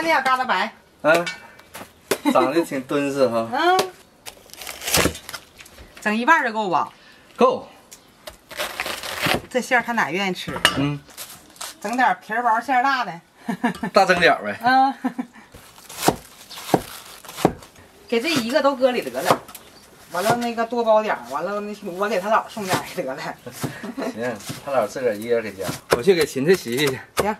看那小疙瘩白，嗯，长得挺敦实哈。嗯，整一半就够吧？够。这馅儿他哪愿意吃？嗯，整点皮儿薄馅儿大的。大蒸饺呗。嗯，给这一个都搁里得了。完了那个多包点儿，完了那我给他姥送点儿得了。行，他姥自个儿一人给家。我去给芹菜洗洗去。行。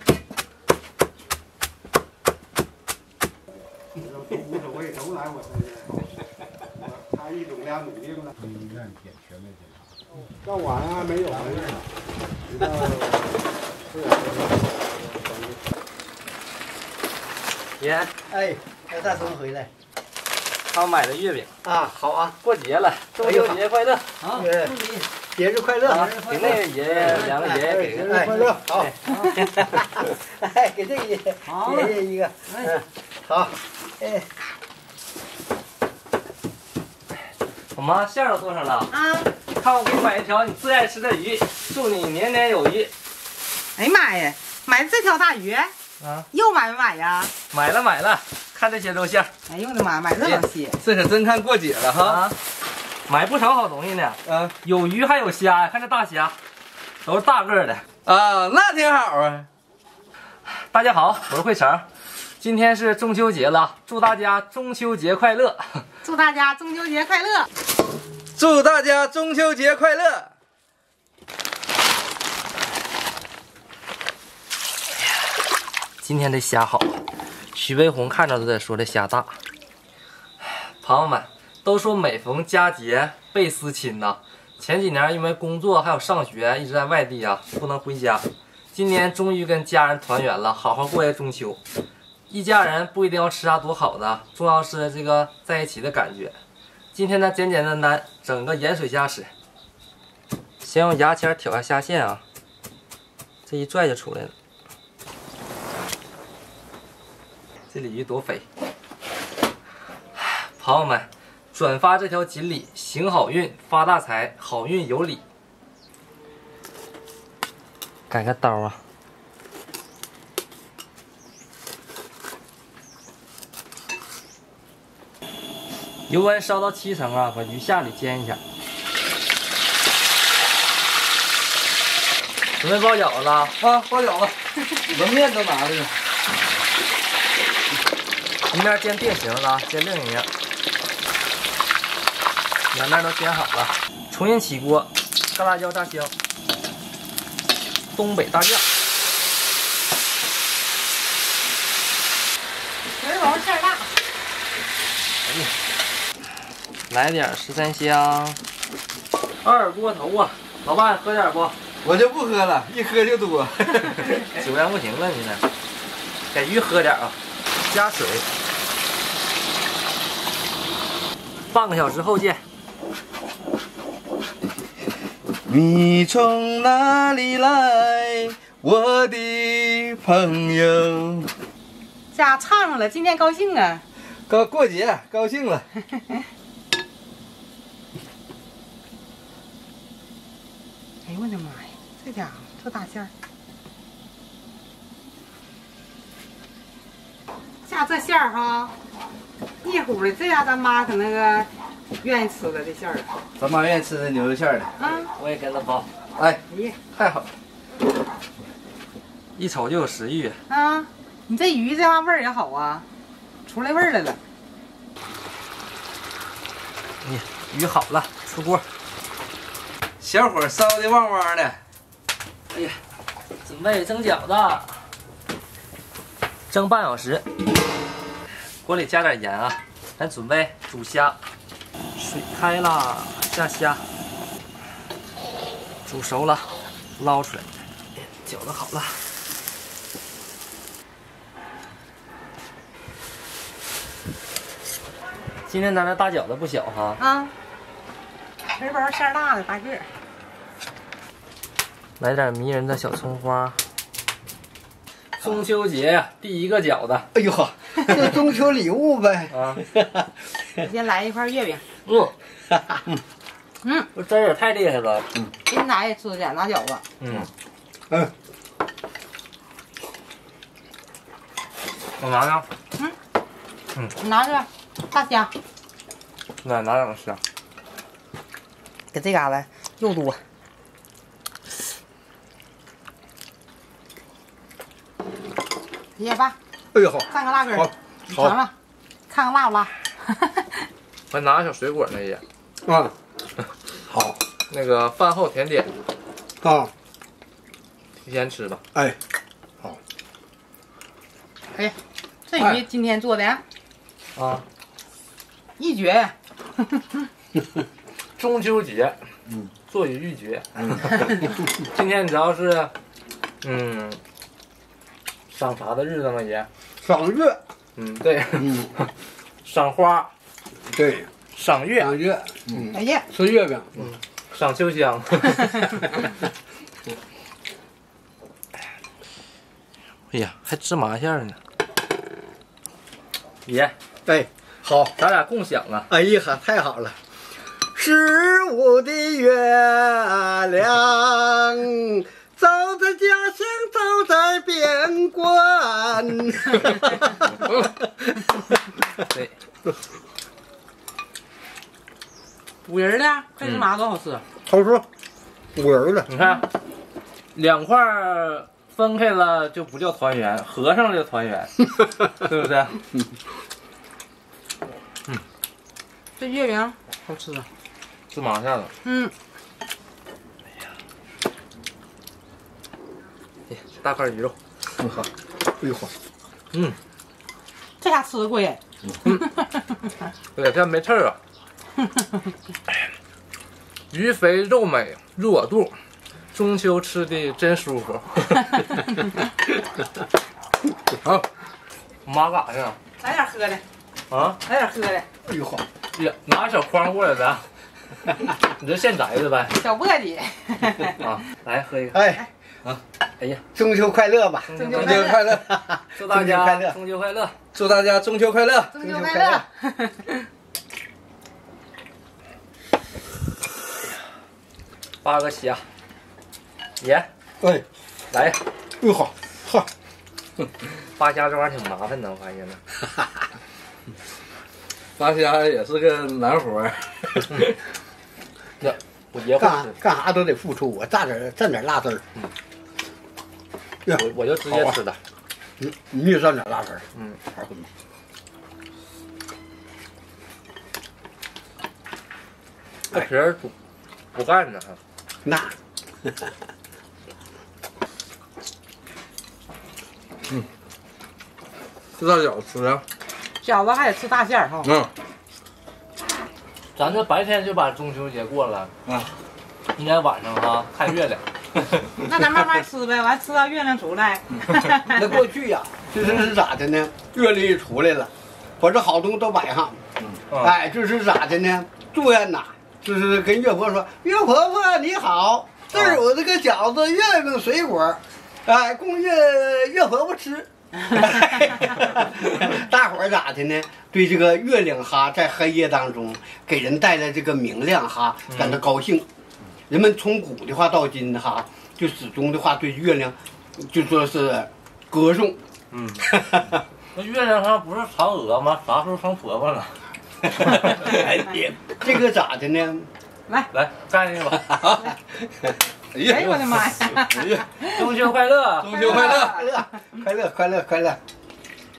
无所谓，都来我身一种俩努力了。医院检全面检查。到晚上还没有呢。直到四点多。爷，哎，还大孙回来他买的月饼啊，好啊，过节了，中秋节快乐！啊，祝你节日快乐！啊，给那个爷爷，两个爷爷给节日个，快乐！好，哎，给这个爷爷爷一个，嗯，好，哎，我妈馅儿都做上了，啊，看我给你买一条你最爱吃的鱼，祝你年年有余。哎呀妈呀，买这条大鱼，啊，又买没买呀？买了买了，看这些肉馅儿哎呦我的妈，买这么些，这可真看过节了哈。啊，买不少好东西呢，啊有鱼还有虾呀，看这大虾，都是大个的。啊，那挺好啊。大家好，我是慧成，今天是中秋节了，祝大家中秋节快乐。祝大家中秋节快乐！祝大家中秋节快乐！今天的虾好啊，许飞鸿看着都得说这虾大。朋友们都说每逢佳节倍思亲呐。前几年因为工作还有上学一直在外地啊，不能回家。今年终于跟家人团圆了，好好过一个中秋。一家人不一定要吃啥多好的，重要是这个在一起的感觉。今天呢，简简单单整个盐水虾吃。先用牙签挑下虾线啊，这一拽就出来了。这鲤鱼多肥！朋友们，转发这条锦鲤，行好运，发大财，好运有礼。改个刀啊！油温烧到七成啊，把鱼下里煎一下。准备包饺子了，啊，包饺子，门面都拿来了。一面煎变形了，煎另一面，两面都煎好了。重新起锅，干辣椒炸香，东北大酱，儿大，来点十三香，二锅头啊！老爸喝点不？我就不喝了，一喝就多。酒量不行了，你呢？给鱼喝点啊，加水，半个小时后见。你从哪里来，我的朋友？家唱上了，今天高兴啊！高过节高兴了。哎呦我的妈呀，这家伙这大馅儿，下这馅儿哈，腻乎的，这家咱妈可那个愿意吃的这馅儿啊。咱妈愿意吃这牛肉馅儿的。啊，我也跟着包，哎，哎呀太好了。一瞅就有食欲。啊，你这鱼这玩意儿也好啊，出来味儿来了。你鱼好了，出锅。小火烧的旺旺的，哎呀，准备蒸饺子，蒸半小时。锅里加点盐啊，咱准备煮虾。水开了，下虾，煮熟了，捞出来。哎饺子好了。今天咱这大饺子不小哈，啊，皮儿薄馅儿大的大个儿，来点迷人的小葱花。中秋节呀，第一个饺子。哎呦呵，这中秋礼物呗，啊，你先来一块月饼。嗯，嗯，这汁儿也太厉害了，给你奶也吃点拿饺子。嗯，嗯，我拿拿，你拿着大虾，来拿两个虾。给这嘎达肉多。爷爸，哎呦好，蘸个辣根儿，好。你尝尝，看看辣不辣？还拿个小水果呢也，啊，好那个饭后甜点，啊，提前吃吧。哎，好。哎这鱼今天做的啊，一绝，中秋节，嗯，做鱼一绝。今天你知道是，嗯，赏啥的日子吗？爷？赏月，嗯，对，嗯，赏花，对，赏月，赏月，嗯，哎呀，吃月饼，赏秋香。哎呀，还芝麻馅呢。爷，哎，好，咱俩共享啊。哎呀，太好了。十五的月亮，走在家乡，关。对，五仁儿的这芝麻多好吃。好吃，五仁的，你看，两块分开了就不叫团圆，合上了就团圆，对不对？这月饼好吃。芝麻馅的，嗯，哎大块鱼肉，嗯好，哎呦好，这下吃的过瘾。对，这没刺儿啊。鱼肥肉美入我肚，中秋吃的真舒服。好，妈干啥去啊？来点喝的，啊？来点喝的，哎呦好，呀，拿个小筐过来咱，你这现摘的呗？小簸箕。啊，来喝一个。哎，哎呀，中秋快乐吧！中秋快乐，祝大中秋快乐。家中秋快乐！祝大家中秋快乐！中秋快乐！八个虾，爷哎，来。哎呦好，好，扒虾这玩意儿挺麻烦的，我发现呢。扒虾也是个难活儿，我爷干干啥都得付出，我蘸点蘸点辣汁儿，我我就直接吃的。你你也蘸点辣根儿，嗯。这皮儿不不干呢哈。那 这大饺子吃啊，饺子还得吃大馅儿哈。嗯，咱这白天就把中秋节过了，嗯，应该晚上哈看月亮。那咱慢慢吃呗，完吃到月亮出来。那过去呀，就是是咋的呢？月历出来了，把这好东西都摆上。嗯哎，就是咋的呢？祝愿呐，就是跟月婆说：“月婆婆你好，这儿有这个饺子、月饼、水果，哎，供月月婆婆吃。”大伙儿咋的呢？对这个月亮哈，在黑夜当中给人带来这个明亮哈，感到高兴。人们从古的话到今的哈，就始终的话对月亮，就说是歌颂。嗯，那月亮上不是嫦娥吗？啥时候成婆婆了？哎呀，这个咋的呢？来来干一个吧！哎哎呦我的妈呀！哎呀，中秋快乐！中秋快乐！快乐，快乐，快乐，快乐！